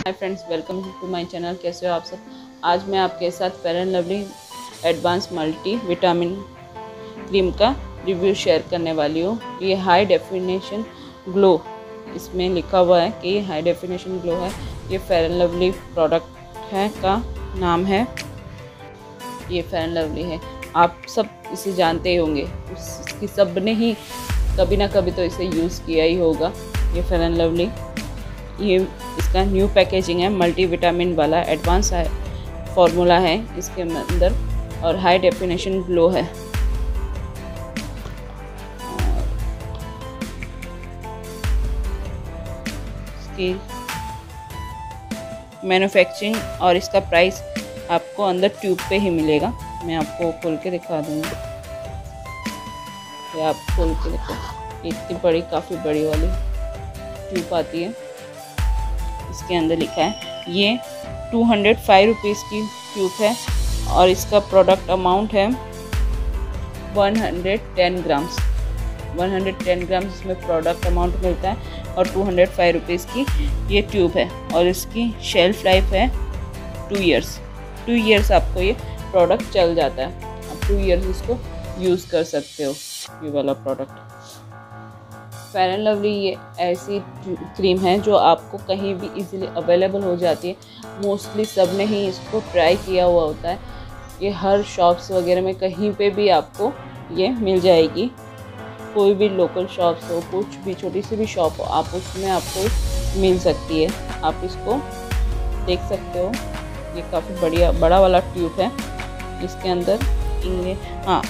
Hi friends welcome to my channel कैसे हो आप सब? आज मैं आपके साथ Fair and Lovely advance multivitamin cream का रिव्यू शेयर करने वाली हूँ। ये हाई डेफिनेशन ग्लो इसमें लिखा हुआ है कि ये हाई डेफिनेशन ग्लो है। ये फेयर एंड लवली प्रोडक्ट है का नाम है। ये फेयर एंड लवली है। आप सब इसे जानते ही होंगे। सबने ही कभी ना कभी तो इसे यूज़ किया ही होगा। ये फेयर एंड लवली ये इसका न्यू पैकेजिंग है मल्टी विटामिन वाला एडवांस है फॉर्मूला है इसके अंदर और हाई डेफिनेशन ग्लो है। इसकी मैन्युफैक्चरिंग और इसका प्राइस आपको अंदर ट्यूब पे ही मिलेगा। मैं आपको खोल के दिखा दूँगी। आप खोल के देखो, इतनी बड़ी, काफ़ी बड़ी वाली ट्यूब आती है। इसके अंदर लिखा है, ये टू हंड्रेड फाइव रुपीज़ की ट्यूब है और इसका प्रोडक्ट अमाउंट है one hundred ten grams one hundred ten grams इसमें प्रोडक्ट अमाउंट मिलता है और टू हंड्रेड फाइव रुपीज़ की ये ट्यूब है और इसकी शेल्फ लाइफ है टू ईयर्स टू ईयर्स आपको ये प्रोडक्ट चल जाता है। आप टू ईयर्स इसको यूज़ कर सकते हो, ये वाला प्रोडक्ट फेयर एंड लवली ये ऐसी क्रीम है जो आपको कहीं भी इजीली अवेलेबल हो जाती है। मोस्टली सबने ही इसको ट्राई किया हुआ होता है। ये हर शॉप्स वगैरह में कहीं पे भी आपको ये मिल जाएगी। कोई भी लोकल शॉप्स हो, कुछ भी, छोटी सी भी शॉप हो, आप उसमें आपको मिल सकती है। आप इसको देख सकते हो। ये काफ़ी बढ़िया, बड़ा वाला ट्यूब है। इसके अंदर हाँ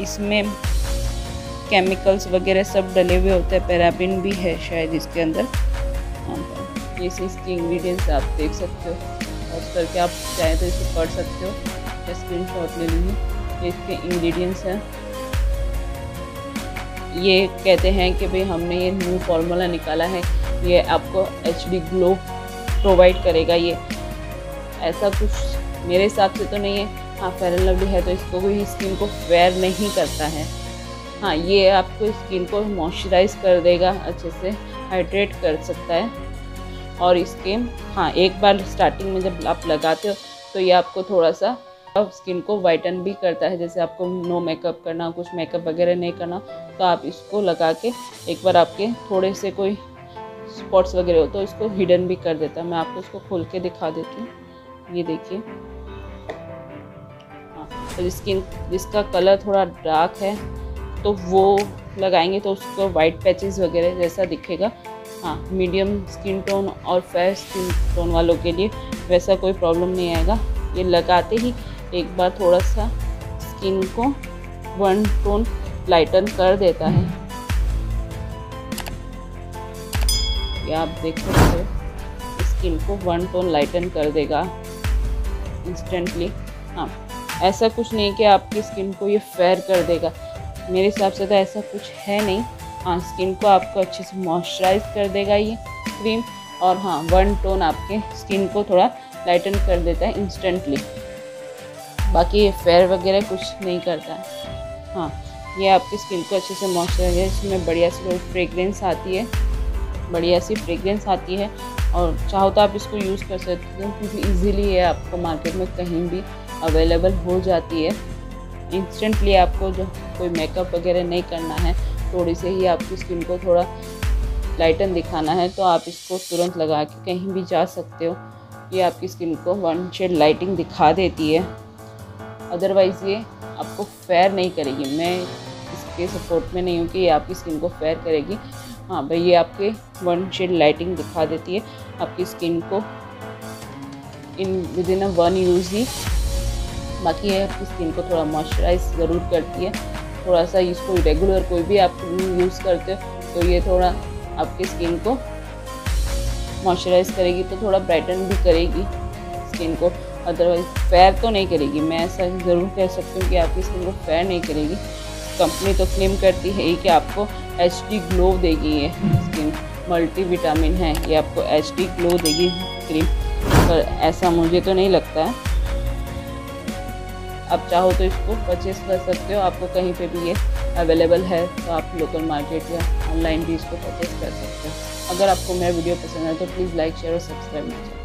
इसमें केमिकल्स वगैरह सब डले हुए होते हैं, पैराबिन भी है शायद इसके अंदर। ये से इसके इंग्रेडिएंट्स आप देख सकते हो। और करके आप चाहे तो इसे पढ़ सकते हो? या स्क्रीन शॉट ले लीजिए ये इसके इंग्रेडिएंट्स हैं। ये कहते हैं कि भाई हमने ये न्यू फार्मूला निकाला है। ये आपको एच डी ग्लो प्रोवाइड करेगा ये। ऐसा कुछ मेरे हिसाब से तो नहीं है। हाँ फेयर एंड लवली है तो इसको कोई स्किन को फेयर नहीं करता है। हाँ ये आपको स्किन को मॉइस्चराइज कर देगा, अच्छे से हाइड्रेट कर सकता है। और इसके हाँ एक बार स्टार्टिंग में जब आप लगाते हो तो ये आपको थोड़ा सा स्किन को वाइटन भी करता है। जैसे आपको नो मेकअप करना, कुछ मेकअप वगैरह नहीं करना तो आप इसको लगा के एक बार आपके थोड़े से कोई स्पॉट्स वगैरह हो तो इसको हिडन भी कर देता है। मैं आपको इसको खोल के दिखा देती हूँ। ये देखिए। हाँ तो स्किन जिसका कलर थोड़ा डार्क है। तो वो लगाएँगे तो उसको वाइट पैचेस वगैरह जैसा दिखेगा। हाँ मीडियम स्किन टोन और फेयर स्किन टोन वालों के लिए वैसा कोई प्रॉब्लम नहीं आएगा। ये लगाते ही एक बार थोड़ा सा स्किन को वन टोन लाइटन कर देता है। ये आप देख सकते हो स्किन को वन टोन लाइटन कर देगा इंस्टेंटली हाँ ऐसा कुछ नहीं कि आपकी स्किन को ये फेयर कर देगा। मेरे हिसाब से तो ऐसा कुछ है नहीं। हाँ स्किन को आपको अच्छे से मॉइस्चराइज कर देगा ये क्रीम और हाँ वन टोन आपके स्किन को थोड़ा लाइटन कर देता है इंस्टेंटली बाकी ये फेयर वगैरह कुछ नहीं करता। है हाँ ये आपकी स्किन को अच्छे से मॉइस्चराइज इसमें बढ़िया सी फ्रेगरेंस आती है। बढ़िया सी फ्रेगरेंस आती है और चाहो तो आप इसको यूज़ कर सकते हो, क्योंकि ईज़िली ये आपको मार्केट में कहीं भी अवेलेबल हो जाती है। इंस्टेंटली आपको जो कोई मेकअप वगैरह नहीं करना है, थोड़ी से ही आपकी स्किन को थोड़ा लाइटन दिखाना है तो आप इसको तुरंत लगा के कहीं भी जा सकते हो। ये आपकी स्किन को वन शेड लाइटिंग दिखा देती है। अदरवाइज़ ये आपको फेयर नहीं करेगी। मैं इसके सपोर्ट में नहीं हूँ कि ये आपकी स्किन को फेयर करेगी। हाँ भाई, ये आपके वन शेड लाइटिंग दिखा देती है। आपकी स्किन को in within a one use ही बाकी ये आपकी स्किन को थोड़ा मॉइस्चराइज ज़रूर करती है। थोड़ा सा इसको रेगुलर कोई भी आप यूज़ करते हो तो ये थोड़ा आपकी स्किन को मॉइस्चराइज करेगी तो थोड़ा ब्राइटन भी करेगी स्किन को। अदरवाइज़ फेयर तो नहीं करेगी। मैं ऐसा ज़रूर कह सकती हूँ कि आपकी स्किन को फेयर नहीं करेगी। कंपनी तो क्लेम करती है कि आपको एच डी ग्लो देगी ये स्किन मल्टी विटामिन है, ये आपको एच डी ग्लो देगी क्रीम पर ऐसा मुझे तो नहीं लगता है। आप चाहो तो इसको परचेज़ कर सकते हो। आपको कहीं पे भी ये अवेलेबल है तो आप लोकल मार्केट या ऑनलाइन भी इसको परचेज़ कर सकते हो। अगर आपको मेरा वीडियो पसंद आए तो प्लीज़ लाइक शेयर और सब्सक्राइब कीजिए